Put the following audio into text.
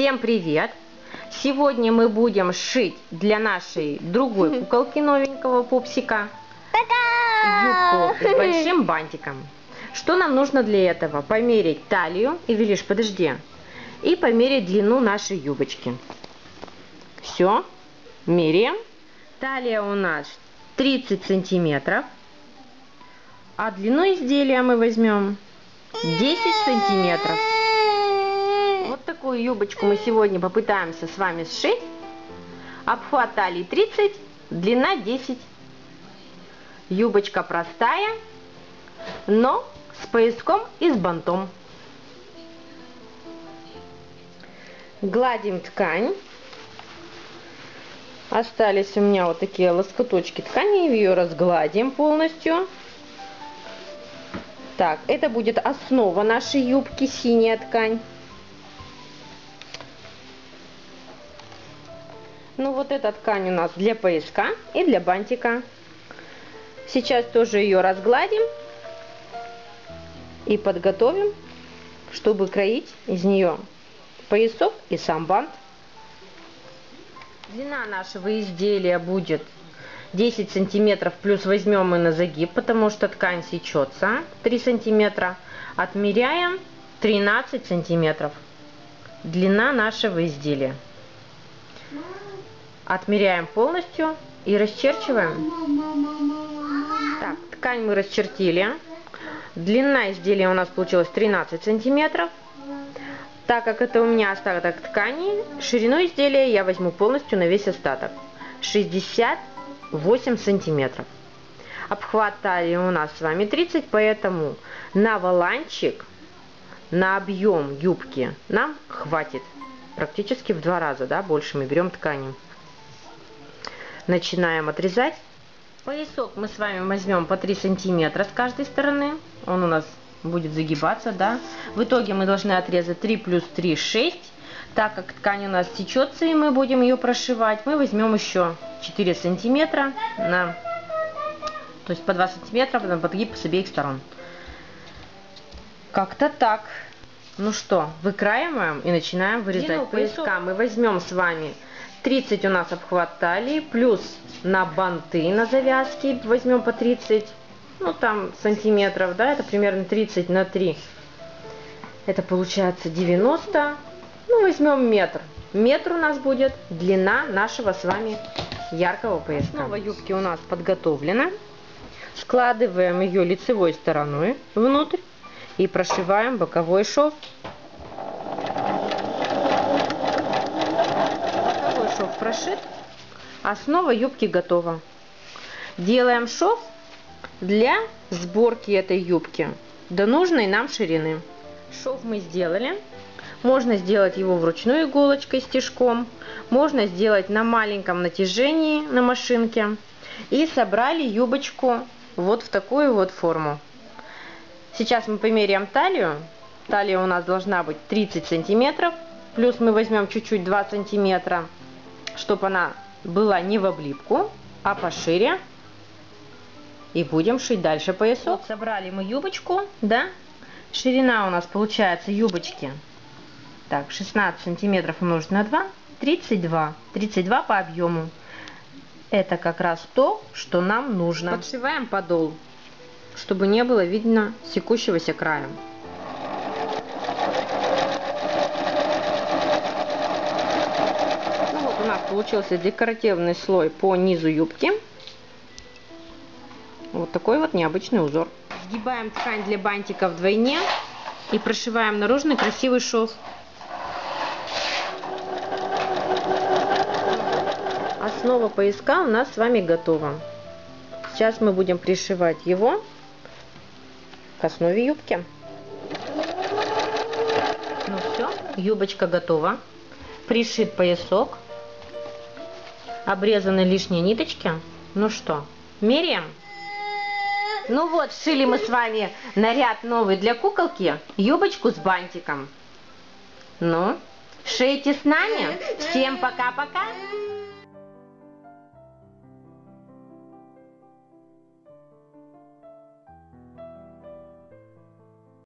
Всем привет! Сегодня мы будем шить для нашей другой куколки новенького пупсика юбку с большим бантиком. Что нам нужно для этого? Померить талию, и лишь подожди, и померить длину нашей юбочки. Все, меряем. Талия у нас 30 сантиметров, а длину изделия мы возьмем 10 сантиметров. Такую юбочку мы сегодня попытаемся с вами сшить. Обхват талии 30, длина 10. Юбочка простая, но с пояском и с бантом. Гладим ткань. Остались у меня вот такие лоскуточки ткани, ее разгладим полностью. Так, это будет основа нашей юбки, синяя ткань. Ну вот эта ткань у нас для пояска и для бантика. Сейчас тоже ее разгладим и подготовим, чтобы кроить из нее поясок и сам бант. Длина нашего изделия будет 10 сантиметров, плюс возьмем мы на загиб, потому что ткань сечется 3 сантиметра. Отмеряем 13 сантиметров. Длина нашего изделия. Отмеряем полностью и расчерчиваем. Так, ткань мы расчертили. Длина изделия у нас получилась 13 сантиметров. Так как это у меня остаток ткани, ширину изделия я возьму полностью на весь остаток. 68 сантиметров. Обхват талии у нас с вами 30, поэтому на воланчик, на объем юбки нам хватит. Практически в два раза, да, больше мы берем ткани начинаем отрезать. Поясок мы с вами возьмем по 3 сантиметра с каждой стороны. Он у нас будет загибаться, да. В итоге мы должны отрезать 3 плюс 3, 6. Так как ткань у нас течется и мы будем ее прошивать, мы возьмем еще 4 сантиметра на, то есть по 2 сантиметра на подгиб с обеих сторон. Как-то так. Ну что, выкраиваем и начинаем вырезать пояска. Мы возьмем с вами 30 у нас обхват талии, плюс на банты, на завязки возьмем по 30, ну там сантиметров, да, это примерно 30 на 3. Это получается 90, ну возьмем метр. Метр у нас будет длина нашего с вами яркого пояска. Снова юбки у нас подготовлена. Складываем ее лицевой стороной внутрь и прошиваем боковой шов. прошит. Основа юбки готова. Делаем шов для сборки этой юбки до нужной нам ширины. Шов мы сделали. Можно сделать его вручную иголочкой стежком. Можно сделать на маленьком натяжении на машинке. И собрали юбочку вот в такую вот форму. Сейчас мы померяем талию. Талия у нас должна быть 30 сантиметров. Плюс мы возьмем чуть-чуть 2 сантиметра чтобы она была не в облипку, а пошире. И будем шить дальше поясок. Вот собрали мы юбочку, да? Ширина у нас получается юбочки. Так, 16 сантиметров умножить на 2, 32. 32 по объему. Это как раз то, что нам нужно. Подшиваем подол, чтобы не было видно секущегося края. получился декоративный слой по низу юбки. Вот такой вот необычный узор. Сгибаем ткань для бантика вдвойне и прошиваем наружный красивый шов. Основа пояска у нас с вами готова. Сейчас мы будем пришивать его к основе юбки. Ну все, юбочка готова. Пришит поясок обрезаны лишние ниточки. Ну что, меряем? Ну вот, шили мы с вами наряд новый для куколки, юбочку с бантиком. Ну, шейте с нами. Всем пока-пока.